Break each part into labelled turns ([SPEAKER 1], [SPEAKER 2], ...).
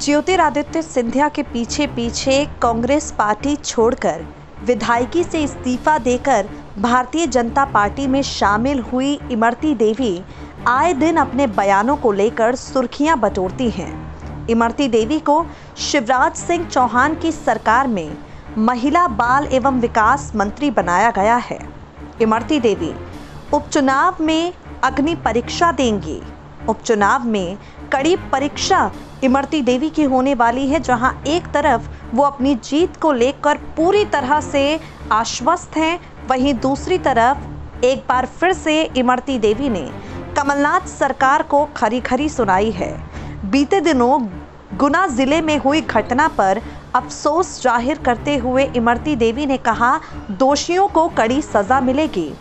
[SPEAKER 1] ज्योतिरादित्य सिंधिया के पीछे पीछे कांग्रेस पार्टी छोड़कर, विधायकी से इस्तीफा देकर भारतीय जनता पार्टी में शामिल हुई इमरती देवी, आए दिन अपने बयानों को लेकर सुर्खियाँ बटोरती हैं। इमरती देवी को शिवराज सिंह चौहान की सरकार में महिला बाल एवं विकास मंत्री बनाया गया है। इमरती देवी, उपचुनाव में अग्नि परीक्षा देंगी। उपचुनाव में कड़ी परीक्षा इमरती देवी की होने वाली है, जहाँ एक तरफ़ वो अपनी जीत को लेकर पूरी तरह से आश्वस्त हैं, वहीं दूसरी तरफ़ एक बार फिर से इमरती देवी ने कमलनाथ सरकार को खरी खरी सुनाई है। बीते दिनों गुना ज़िले में हुई घटना पर अफसोस ज़ाहिर करते हुए इमरती देवी ने कहा, दोषियों को कड़ी सजा मिलेगी।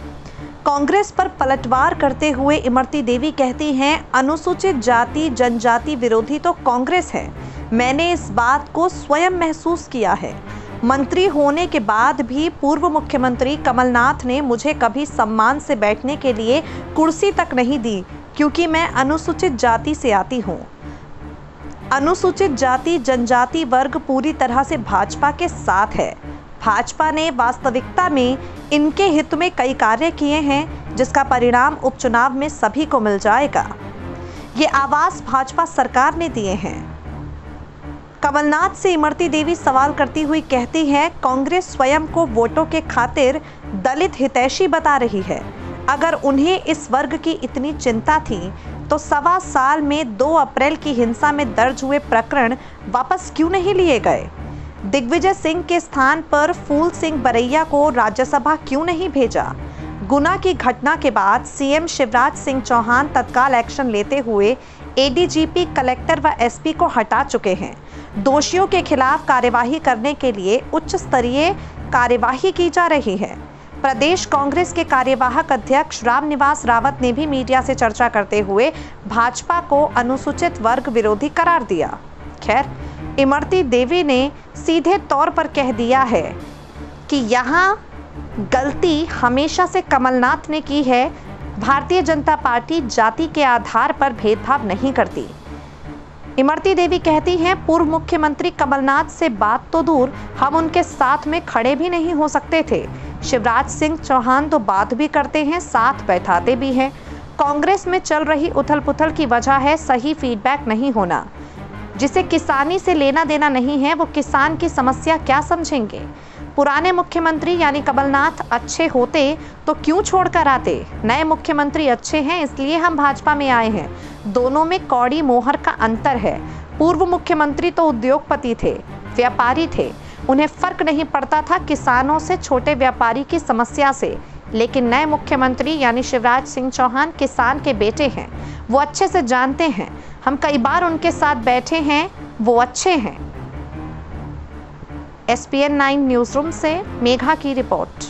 [SPEAKER 1] कांग्रेस पर पलटवार करते हुए इमरती देवी कहती हैं, अनुसूचित जाति, जनजाति विरोधी तो कांग्रेस है। मैंने इस बात को स्वयं महसूस किया है। मंत्री होने के बाद भी पूर्व मुख्यमंत्री कमलनाथ ने मुझे कभी सम्मान से बैठने के लिए कुर्सी तक नहीं दी, क्योंकि मैं अनुसूचित जाति से आती हूँ। अनुसूचित जाति, जनजाति वर्ग पूरी तरह से भाजपा के साथ है। भाजपा ने वास्तविकता में इनके हित में कई कार्य किए हैं, जिसका परिणाम उपचुनाव में सभी को मिल जाएगा। ये आवास भाजपा सरकार ने दिए हैं। कमलनाथ से इमरती देवी सवाल करती हुई कहती है, कांग्रेस स्वयं को वोटों के खातिर दलित हितैषी बता रही है। अगर उन्हें इस वर्ग की इतनी चिंता थी तो सवा साल में 2 अप्रैल की हिंसा में दर्ज हुए प्रकरण वापस क्यों नहीं लिए गए? दिग्विजय सिंह के स्थान पर फूल सिंह बरैया को राज्यसभा क्यों नहीं भेजा? गुना की घटना के बाद सीएम शिवराज सिंह चौहान तत्काल एक्शन लेते हुए एडीजीपी कलेक्टर व एसपी को हटा चुके हैं। दोषियों के खिलाफ कार्यवाही करने के लिए उच्च स्तरीय कार्यवाही की जा रही है। प्रदेश कांग्रेस के कार्यवाहक अध्यक्ष रामनिवास रावत ने भी मीडिया से चर्चा करते हुए भाजपा को अनुसूचित वर्ग विरोधी करार दिया। खैर, इमरती देवी ने सीधे तौर पर कह दिया है कि यहाँ गलती हमेशा से कमलनाथ ने की है। भारतीय जनता पार्टी जाति के आधार पर भेदभाव नहीं करती। इमरती देवी कहती हैं, पूर्व मुख्यमंत्री कमलनाथ से बात तो दूर, हम उनके साथ में खड़े भी नहीं हो सकते थे। शिवराज सिंह चौहान तो बात भी करते हैं, साथ बैठाते भी हैं। कांग्रेस में चल रही उथल पुथल की वजह है, सही फीडबैक नहीं होना। जिसे किसानी से लेना देना नहीं है, वो किसान की समस्या क्या समझेंगे? पुराने मुख्यमंत्री यानी कमलनाथ अच्छे होते तो क्यों छोड़कर आते? नए मुख्यमंत्री अच्छे हैं, इसलिए हम भाजपा में आए हैं। दोनों में कौड़ी मोहर का अंतर है। पूर्व मुख्यमंत्री तो उद्योगपति थे, व्यापारी थे। उन्हें फ़र्क नहीं पड़ता था किसानों से छोटे व्यापारी की समस्या से। लेकिन नए मुख्यमंत्री यानी शिवराज सिंह चौहान किसान के बेटे हैं। वो अच्छे से जानते हैं। हम कई बार उनके साथ बैठे हैं, वो अच्छे हैं। S P N nine news room से मेघा की रिपोर्ट।